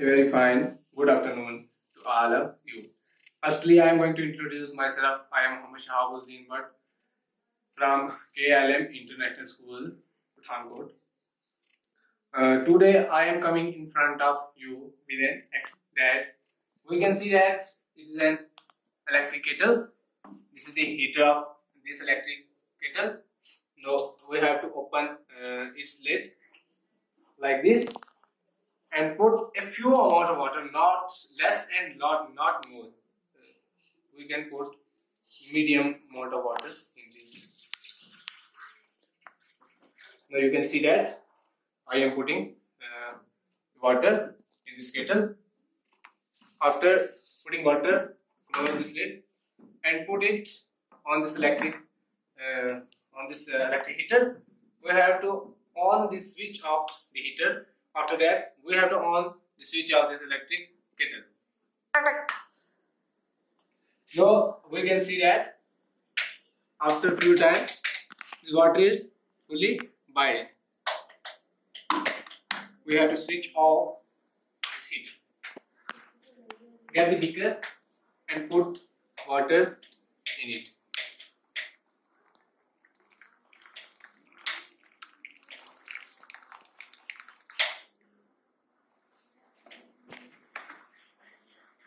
Very fine good afternoon to all of you. Firstly, I am going to introduce myself. I am Muhammad Shahabuddin Bhatt from KLM International School, Pathankot. Uh, today, I am coming in front of you with an ex that we can see that it is an electric kettle. This is the heater of this electric kettle. Now we have to open uh, its lid like this and put a few amount of water, not less and not not more. We can put medium amount of water in this. Now you can see that I am putting uh, water in this kettle. After putting water, close this lid and put it on this electric uh, on this uh, electric heater. We have to on the switch of the heater. After that, we have to on the switch of this electric kettle. So we can see that after few times, this water is fully boiled. We have to switch off this heater. Get the beaker and put water in it.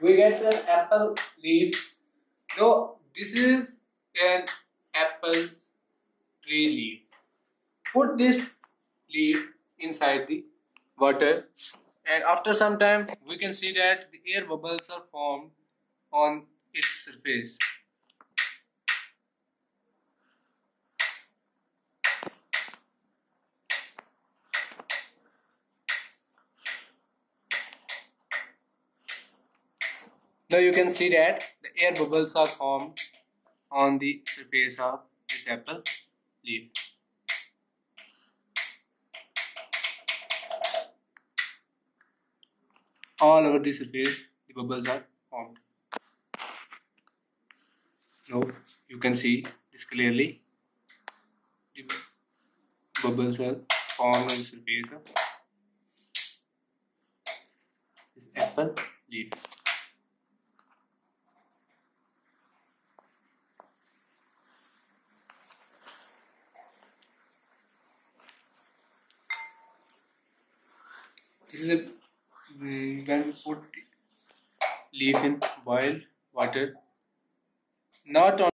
We get an apple leaf. No, this is an apple tree leaf. Put this leaf inside the water and after some time we can see that the air bubbles are formed on its surface. Now you can see that the air bubbles are formed on the surface of this apple leaf. All over the surface, the bubbles are formed. Now you can see this clearly. The bubbles are formed on the surface of this apple leaf. This is a mm, when we put leaf in boiled water. Not on